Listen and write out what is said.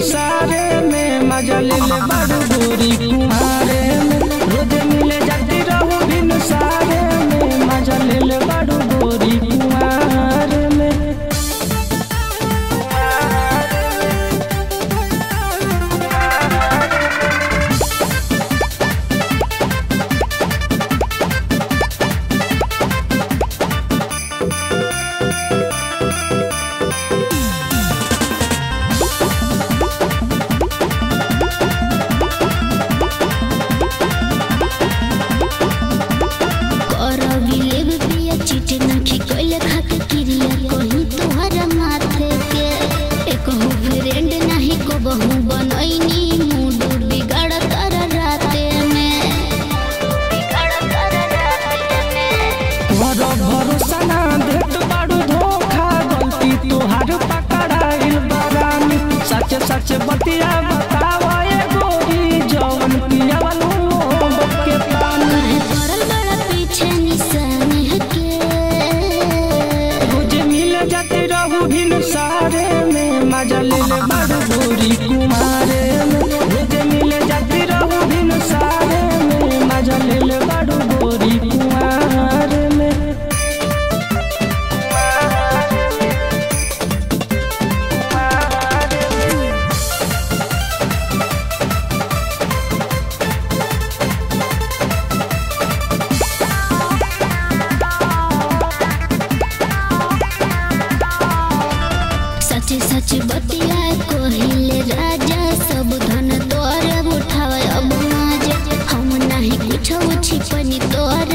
प्यारे में मजल बड़ू गोरी कुमारे गलती तोहार पकड़ाइल बरानी सच सच बतिया बताव पटिया राजा सब धन तोर उठावे अब मज़े हम नाही तोर।